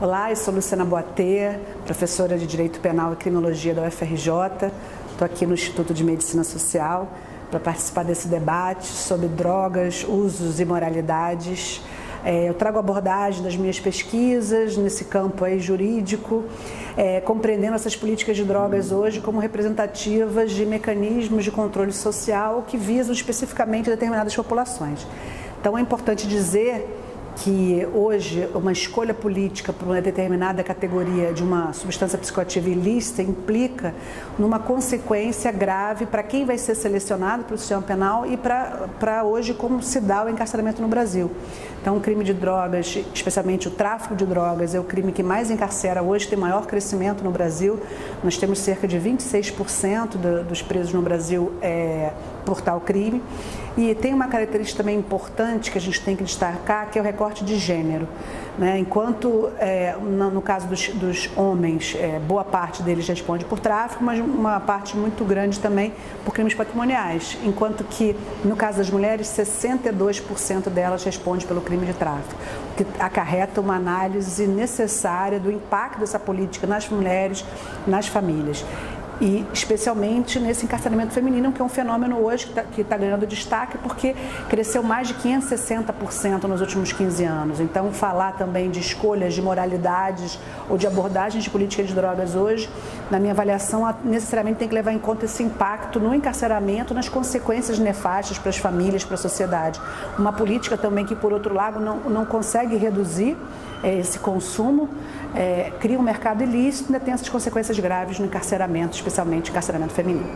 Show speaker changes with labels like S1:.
S1: Olá, eu sou Luciana Boatê, professora de Direito Penal e Criminologia da UFRJ. Estou aqui no Instituto de Medicina Social para participar desse debate sobre drogas, usos e moralidades. É, eu trago abordagem das minhas pesquisas nesse campo aí jurídico, é, compreendendo essas políticas de drogas hoje como representativas de mecanismos de controle social que visam especificamente determinadas populações. Então é importante dizer que hoje uma escolha política para uma determinada categoria de uma substância psicoativa ilícita implica numa consequência grave para quem vai ser selecionado para o sistema penal e para hoje como se dá o encarceramento no Brasil. Então, o crime de drogas, especialmente o tráfico de drogas, é o crime que mais encarcera hoje, tem maior crescimento no Brasil. Nós temos cerca de 26% do, dos presos no Brasil é, por tal crime. E tem uma característica também importante que a gente tem que destacar, que é o recorte de gênero. Né? Enquanto, é, no, caso dos, dos homens, é, boa parte deles responde por tráfico, mas uma parte muito grande também por crimes patrimoniais. Enquanto que, no caso das mulheres, 62% delas respondem pelo crime de tráfico, que acarreta uma análise necessária do impacto dessa política nas mulheres, nas famílias e especialmente nesse encarceramento feminino, que é um fenômeno hoje que está tá ganhando destaque porque cresceu mais de 560% nos últimos 15 anos. Então, falar também de escolhas, de moralidades ou de abordagens de política de drogas hoje, na minha avaliação, necessariamente tem que levar em conta esse impacto no encarceramento, nas consequências nefastas para as famílias, para a sociedade. Uma política também que, por outro lado, não, não consegue reduzir é, esse consumo, é, cria um mercado ilícito e ainda tem essas consequências graves no encarceramento, especialmente encarceramento feminino.